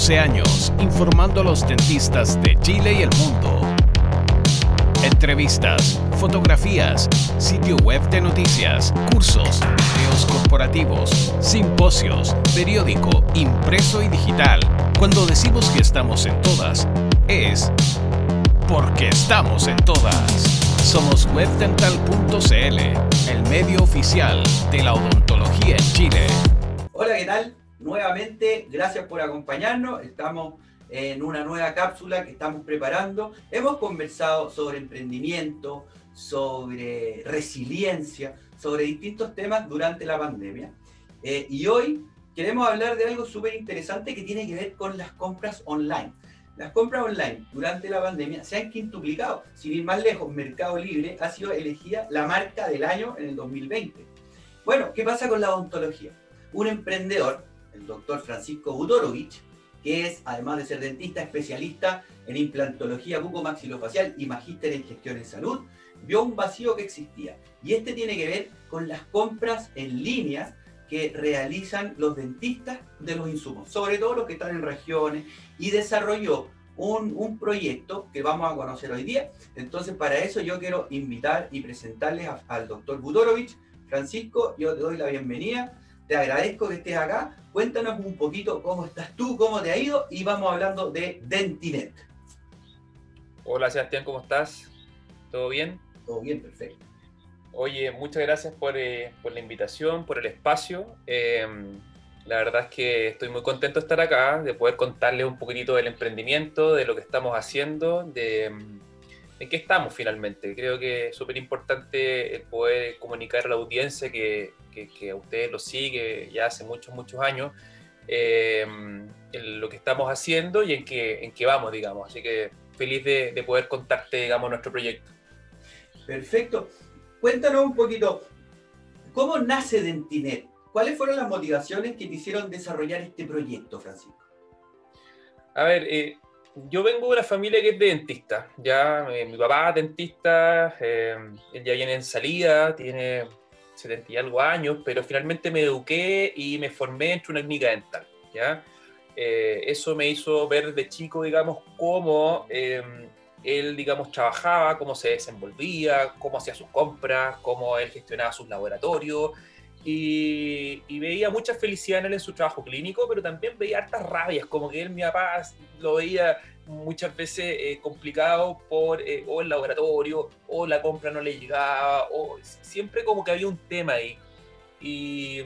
12 años informando a los dentistas de Chile y el mundo. Entrevistas, fotografías, sitio web de noticias, cursos, videos corporativos, simposios, periódico, impreso y digital. Cuando decimos que estamos en todas, es porque estamos en todas. Somos webdental.cl, el medio oficial de la odontología en Chile. Hola, ¿qué tal? Nuevamente, gracias por acompañarnos. Estamos en una nueva cápsula que estamos preparando. Hemos conversado sobre emprendimiento, sobre resiliencia, sobre distintos temas durante la pandemia. Eh, y hoy queremos hablar de algo súper interesante que tiene que ver con las compras online. Las compras online durante la pandemia se han quintuplicado. Sin ir más lejos, Mercado Libre ha sido elegida la marca del año en el 2020. Bueno, ¿qué pasa con la odontología? Un emprendedor, el doctor Francisco Budorovich, que es, además de ser dentista, especialista en implantología bucomaxilofacial y magíster en gestión en salud, vio un vacío que existía. Y este tiene que ver con las compras en línea que realizan los dentistas de los insumos, sobre todo los que están en regiones, y desarrolló un, proyecto que vamos a conocer hoy día. Entonces, para eso yo quiero invitar y presentarles al doctor Budorovich. Francisco, yo te doy la bienvenida te agradezco que estés acá. Cuéntanos un poquito cómo estás tú, cómo te ha ido y vamos hablando de Dentinet. Hola Sebastián, ¿cómo estás? ¿Todo bien? Todo bien, perfecto. Oye, muchas gracias por, eh, por la invitación, por el espacio. Eh, la verdad es que estoy muy contento de estar acá, de poder contarles un poquitito del emprendimiento, de lo que estamos haciendo, de, en qué estamos finalmente. Creo que es súper importante el poder comunicar a la audiencia que, que, a ustedes lo sigue ya hace muchos, muchos años, eh, en lo que estamos haciendo y en qué, en qué vamos, digamos. Así que feliz de, de poder contarte, digamos, nuestro proyecto. Perfecto. Cuéntanos un poquito, ¿cómo nace Dentinet? ¿Cuáles fueron las motivaciones que te hicieron desarrollar este proyecto, Francisco? A ver, eh, yo vengo de una familia que es de dentista. Ya eh, mi papá es dentista, eh, él ya viene en salida, tiene 70 y algo años, pero finalmente me eduqué y me formé en una clínica dental. ¿ya? Eh, eso me hizo ver de chico, digamos, cómo él, digamos, trabajaba, cómo se desenvolvía, cómo hacía sus compras, cómo él gestionaba sus laboratorios. Y, y, veía mucha felicidad en él en su trabajo clínico, pero también veía hartas rabias, como que él, mi papá, lo veía muchas veces eh, complicado por eh, o el laboratorio, o la compra no le llegaba, o siempre como que había un tema ahí. Y,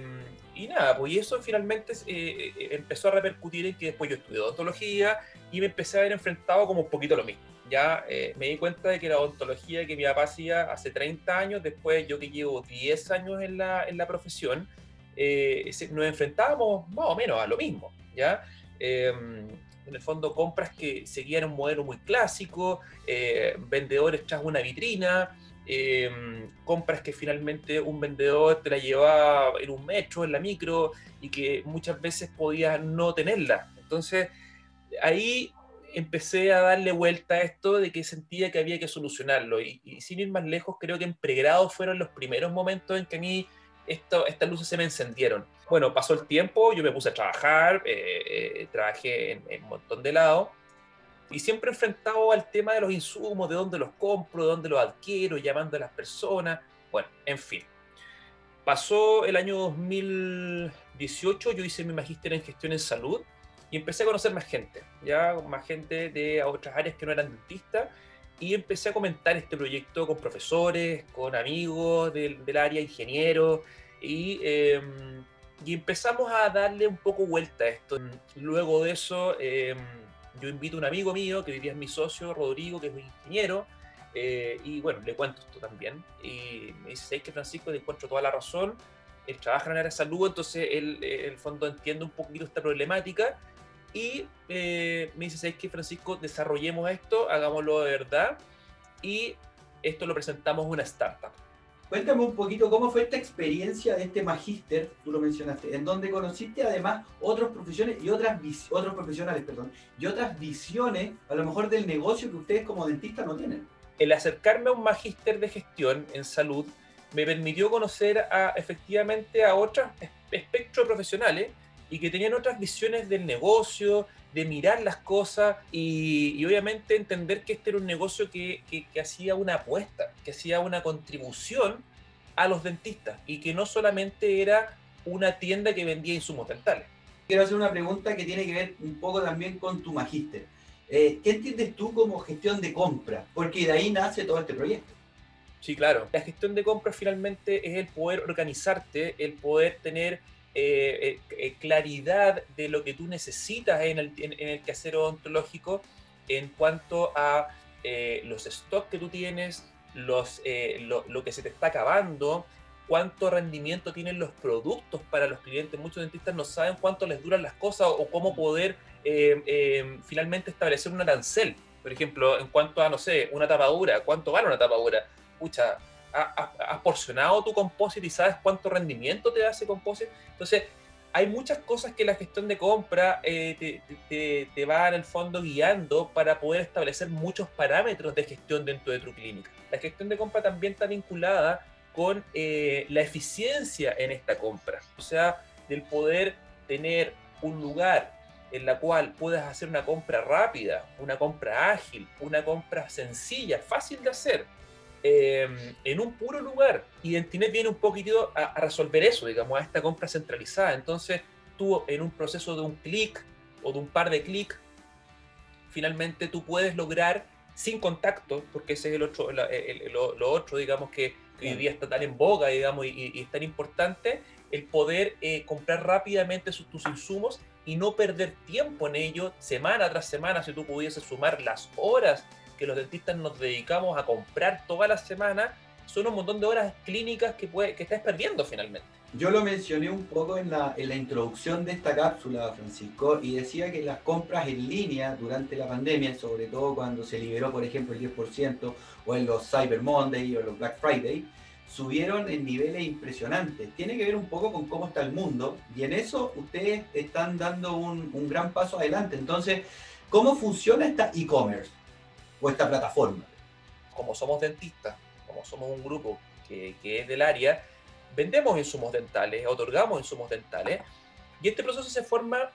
nada, pues y eso finalmente eh, empezó a repercutir en que después yo estudié odontología y me empecé a ver enfrentado como un poquito lo mismo ya eh, me di cuenta de que la odontología que mi papá hacía hace 30 años, después yo que llevo 10 años en la, en la profesión, eh, nos enfrentábamos más o menos a lo mismo, ¿ya? Em, en el fondo compras que seguían un modelo muy clásico, eh, vendedores tras una vitrina, em, compras que finalmente un vendedor te la llevaba en un metro, en la micro, y que muchas veces podías no tenerla. Entonces, ahí empecé a darle vuelta a esto de que sentía que había que solucionarlo. Y, sin ir más lejos, creo que en pregrado fueron los primeros momentos en que a mí esto, estas luces se me encendieron. Bueno, pasó el tiempo, yo me puse a trabajar, eh, eh, trabajé en, un montón de lados y siempre enfrentado al tema de los insumos, de dónde los compro, de dónde los adquiero, llamando a las personas. Bueno, en fin. Pasó el año 2018, yo hice mi magíster en gestión en salud y empecé a conocer más gente, ya más gente de otras áreas que no eran dentistas, y empecé a comentar este proyecto con profesores, con amigos del, del área, ingenieros, y, em, y, empezamos a darle un poco vuelta a esto. Luego de eso, em, yo invito a un amigo mío, que hoy día es mi socio, Rodrigo, que es un ingeniero, eh, y bueno, le cuento esto también, y me dice, ¿sabes que Francisco? Te encuentro toda la razón, él trabaja en el área de salud, entonces él, en el fondo entiende un poquito esta problemática, y eh, me dice, ¿sabes qué, Francisco? Desarrollemos esto, hagámoslo de verdad y esto lo presentamos una startup. Cuéntame un poquito cómo fue esta experiencia de este magíster, tú lo mencionaste, en donde conociste además otros profesiones y otras otros profesionales, perdón, y otras visiones a lo mejor del negocio que ustedes como dentistas no tienen. El acercarme a un magíster de gestión en salud me permitió conocer a, efectivamente a otros espectros profesionales y que tenían otras visiones del negocio, de mirar las cosas y, obviamente entender que este era un negocio que, que, hacía una apuesta, que hacía una contribución a los dentistas y que no solamente era una tienda que vendía insumos dentales. Quiero hacer una pregunta que tiene que ver un poco también con tu magíster. Eh, ¿Qué entiendes tú como gestión de compra? Porque de ahí nace todo este proyecto. Sí, claro. La gestión de compra finalmente es el poder organizarte, el poder tener eh, eh, claridad de lo que tú necesitas en el, en, el quehacer odontológico en cuanto a eh, los stocks que tú tienes, los, lo, lo, que se te está acabando, cuánto rendimiento tienen los productos para los clientes. Muchos dentistas no saben cuánto les duran las cosas o, cómo poder finalmente establecer un arancel. Por ejemplo, en cuanto a, no sé, una tapadura, cuánto vale una tapadura. Pucha, has porcionado tu composite y sabes cuánto rendimiento te da ese composite. Entonces, hay muchas cosas que la gestión de compra eh, te, va en el fondo guiando para poder establecer muchos parámetros de gestión dentro de tu clínica. La gestión de compra también está vinculada con eh, la eficiencia en esta compra, o sea, del poder tener un lugar en la cual puedas hacer una compra rápida, una compra ágil, una compra sencilla, fácil de hacer, Em, en un puro lugar. Y Dentinet viene un poquitito a, resolver eso, digamos, a esta compra centralizada. Entonces, tú en un proceso de un clic o de un par de clics, finalmente tú puedes lograr sin contacto, porque ese es el otro, lo, otro, digamos, que, hoy día está tan en boga, digamos, y, es tan importante, el poder eh, comprar rápidamente tus insumos y no perder tiempo en ello semana tras semana, si tú pudieses sumar las horas que los dentistas nos dedicamos a comprar toda la semana, son un montón de horas clínicas que, puede, que estás perdiendo finalmente. Yo lo mencioné un poco en la, introducción de esta cápsula, Francisco, y decía que las compras en línea durante la pandemia, sobre todo cuando se liberó, por ejemplo, el 10%, o en los Cyber Monday o los Black Friday, subieron en niveles impresionantes. Tiene que ver un poco con cómo está el mundo, y en eso ustedes están dando un gran paso adelante. Entonces, ¿cómo funciona esta e-commerce? Esta plataforma. Como somos dentistas, como somos un grupo que, que es del área, vendemos insumos dentales, otorgamos insumos dentales, y este proceso se forma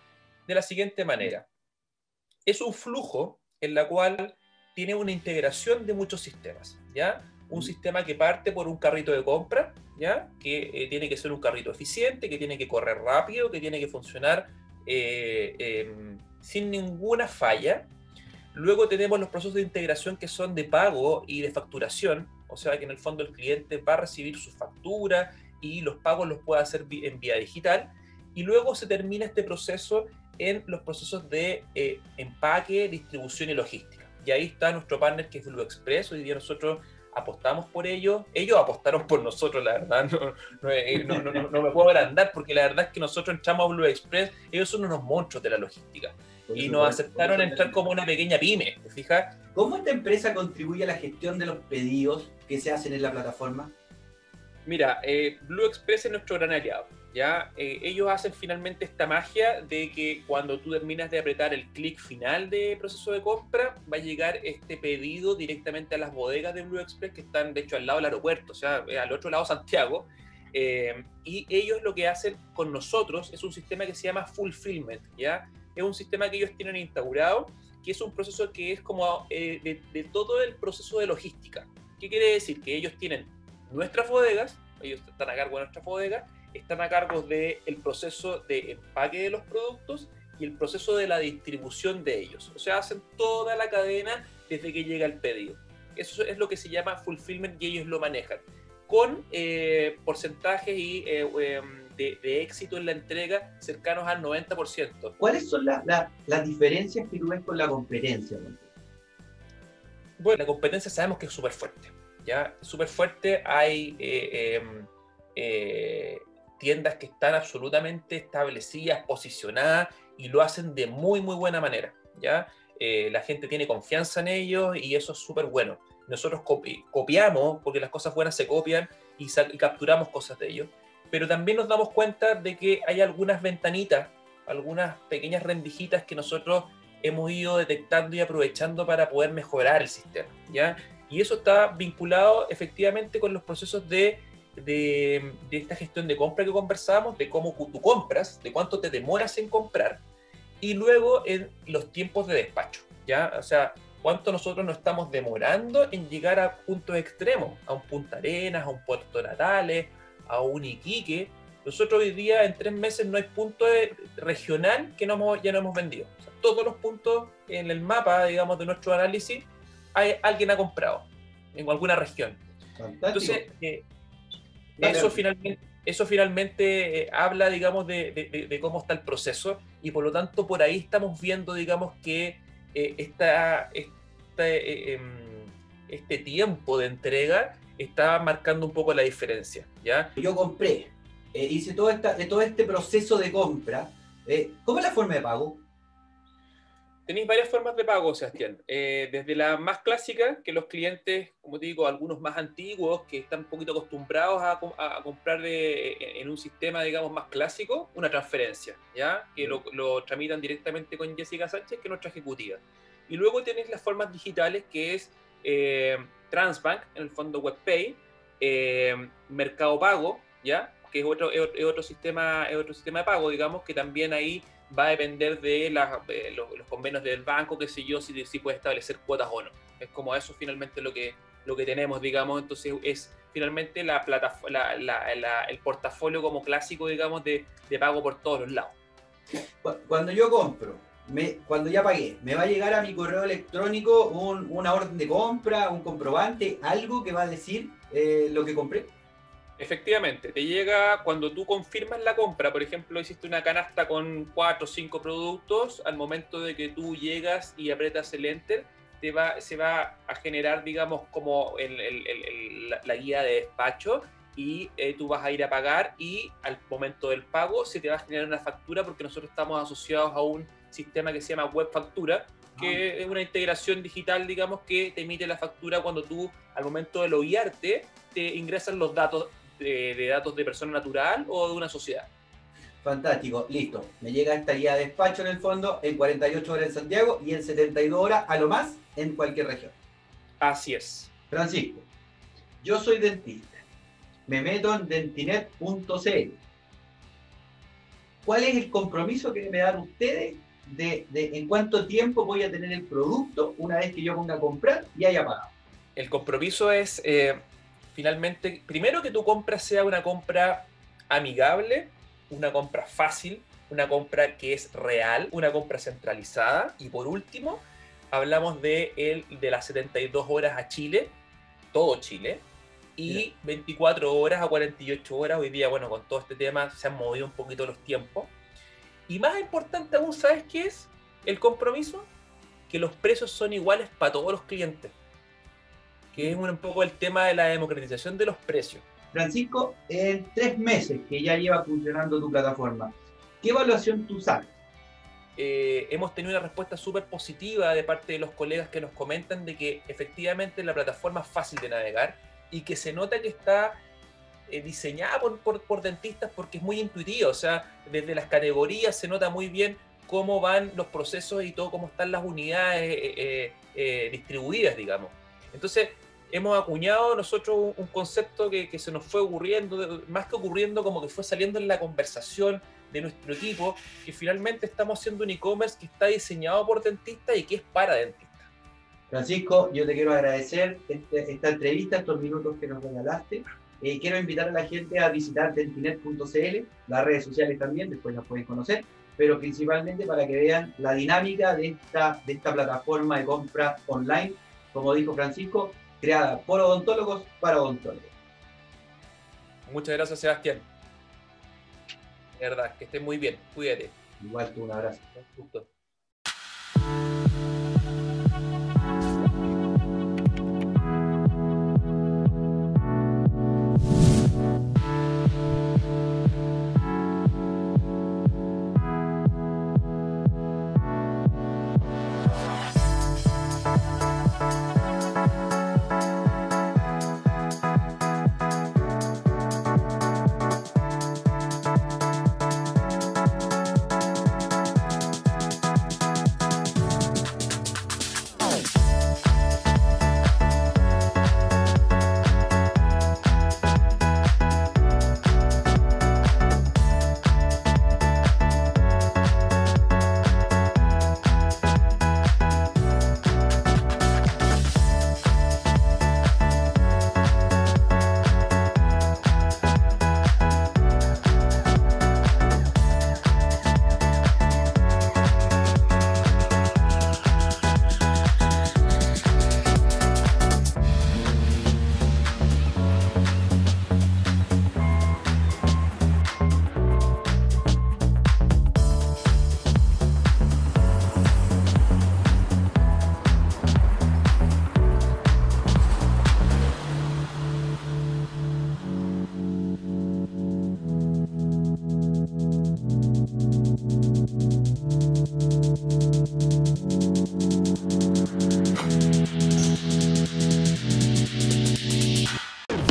de la siguiente manera. Es un flujo en la cual tiene una integración de muchos sistemas, ¿ya? Un sistema que parte por un carrito de compra, ¿ya? Que eh, tiene que ser un carrito eficiente, que tiene que correr rápido, que tiene que funcionar eh, em, sin ninguna falla, Luego tenemos los procesos de integración que son de pago y de facturación, o sea que en el fondo el cliente va a recibir su factura y los pagos los puede hacer en vía digital. Y luego se termina este proceso en los procesos de eh, empaque, distribución y logística. Y ahí está nuestro partner que es Blue Express. Hoy día nosotros apostamos por ellos. Ellos apostaron por nosotros, la verdad. No, eh, no, no, no, me puedo agrandar porque la verdad es que nosotros entramos a Blue Express. Ellos son unos monstruos de la logística y nos aceptaron entrar como una pequeña pyme, ¿te fijas? ¿Cómo esta empresa contribuye a la gestión de los pedidos que se hacen en la plataforma? Mira, eh, Blue Express es nuestro gran aliado. ¿ya? Eh, ellos hacen finalmente esta magia de que cuando tú terminas de apretar el clic final de proceso de compra, va a llegar este pedido directamente a las bodegas de Blue Express que están de hecho al lado del aeropuerto, o sea, eh, al otro lado de Santiago. Y ellos lo que hacen con nosotros es un sistema que se llama Fulfillment, ¿ya? es un sistema que ellos tienen instaurado, que es un proceso que es como eh, de, todo el proceso de logística. ¿Qué quiere decir? Que ellos tienen nuestras bodegas, ellos están a cargo de nuestras bodegas, están a cargo del el proceso de empaque de los productos y el proceso de la distribución de ellos. O sea, hacen toda la cadena desde que llega el pedido. Eso es lo que se llama fulfillment y ellos lo manejan con eh, porcentajes y eh, em, de, éxito en la entrega cercanos al 90%. ¿Cuáles son las diferencias que tú ves con la competencia? Bueno, la competencia sabemos que es súper fuerte. ¿ya? Súper fuerte. Hay eh, em, eh, tiendas que están absolutamente establecidas, posicionadas y lo hacen de muy, muy buena manera. ¿ya? Eh, la gente tiene confianza en ellos y eso es súper bueno. Nosotros copiamos, porque las cosas buenas se copian y, y capturamos cosas de ellos pero también nos damos cuenta de que hay algunas ventanitas, algunas pequeñas rendijitas que nosotros hemos ido detectando y aprovechando para poder mejorar el sistema, ¿ya? Y eso está vinculado efectivamente con los procesos de de, de, esta gestión de compra que conversábamos, de cómo tú compras, de cuánto te demoras en comprar, y luego en los tiempos de despacho, ¿ya? O sea, cuánto nosotros nos estamos demorando en llegar a puntos extremos, a un Punta Arenas, a un Puerto Natales, a un Iquique. Nosotros hoy día en tres meses no hay punto regional que no ya no hemos vendido. todos los puntos en el mapa, digamos, de nuestro análisis, hay, alguien ha comprado en alguna región. Entonces, eh, eso finalmente, eso finalmente eh, habla, digamos, de, de, cómo está el proceso y por lo tanto por ahí estamos viendo, digamos, que eh, esta, eh, em, este tiempo de entrega está marcando un poco la diferencia. ¿ya? Yo compré, eh, hice todo, esta, todo este proceso de compra. ¿Cómo es la forma de pago? Tenéis varias formas de pago, Sebastián. desde la más clásica, que los clientes, como te digo, algunos más antiguos, que están un poquito acostumbrados a, comprar en un sistema, digamos, más clásico, una transferencia, ¿ya? Que lo, lo, tramitan directamente con Jessica Sánchez, que es nuestra ejecutiva. Y luego tienes las formas digitales, que es eh, Transbank, en el fondo WebPay, eh, Mercado Pago, ¿ya? Que es otro, es otro, sistema, es otro sistema de pago, digamos, que también ahí va a depender de, los, convenios del banco, qué sé yo, si, si puede establecer cuotas o no. Es como eso finalmente lo que, lo que tenemos, digamos, entonces es finalmente la plataforma, el portafolio como clásico, digamos, de, de pago por todos los lados. Cuando yo compro, cuando ya pagué, me va a llegar a mi correo electrónico una orden de compra, un comprobante, algo que va a decir eh, lo que compré. Efectivamente, te llega cuando tú confirmas la compra, por ejemplo, hiciste una canasta con cuatro o cinco productos, al momento de que tú llegas y apretas el enter, te va, se va a generar, digamos, como la, guía de despacho y eh, tú vas a ir a pagar y al momento del pago se te va a generar una factura porque nosotros estamos asociados a un sistema que se llama Web Factura, que ah. es una integración digital, digamos, que te emite la factura cuando tú, al momento de loguearte, te ingresan los datos de, datos de persona natural o de una sociedad. Fantástico, listo. Me llega esta guía de despacho en el fondo en 48 horas en Santiago y en 72 horas a lo más en cualquier región. Así es. Francisco, yo soy dentista. Me meto en dentinet.cl. ¿Cuál es el compromiso que me dan ustedes de, en cuánto tiempo voy a tener el producto una vez que yo ponga a comprar y haya pagado. El compromiso es eh, finalmente, primero que tu compra sea una compra amigable, una compra fácil, una compra que es real, una compra centralizada y por último hablamos de, el, de las 72 horas a Chile, todo Chile, y 24 horas a 48 horas. Hoy día, bueno, con todo este tema se han movido un poquito los tiempos. Y más importante aún, ¿sabes qué es? El compromiso, que los precios son iguales para todos los clientes. Que es un poco el tema de la democratización de los precios. Francisco, en tres meses que ya lleva funcionando tu plataforma, ¿qué evaluación tú sabes? Eh, hemos tenido una respuesta súper positiva de parte de los colegas que nos comentan de que efectivamente la plataforma es fácil de navegar y que se nota que está eh, diseñada por, por, dentistas porque es muy intuitiva, o sea, desde las categorías se nota muy bien cómo van los procesos y todo, cómo están las unidades eh, distribuidas, digamos. Entonces, hemos acuñado nosotros un, concepto que, que, se nos fue ocurriendo, más que ocurriendo, como que fue saliendo en la conversación de nuestro equipo, que finalmente estamos haciendo un e-commerce que está diseñado por dentistas y que es para dentistas. Francisco, yo te quiero agradecer este, esta entrevista, estos minutos que nos regalaste. Eh, quiero invitar a la gente a visitar dentinet.cl, las redes sociales también, después las pueden conocer, pero principalmente para que vean la dinámica de esta, de esta plataforma de compra online, como dijo Francisco, creada por odontólogos para odontólogos. Muchas gracias, Sebastián. De verdad, que estés muy bien. Cuídate. Igual tú, un abrazo.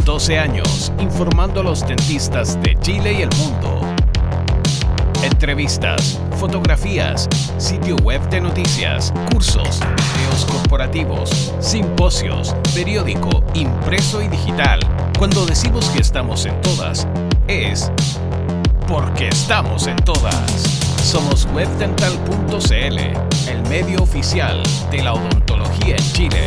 12 años informando a los dentistas de Chile y el mundo. Entrevistas, fotografías, sitio web de noticias, cursos, videos corporativos, simposios, periódico, impreso y digital. Cuando decimos que estamos en todas, es porque estamos en todas. Somos webdental.cl, el medio oficial de la odontología en Chile.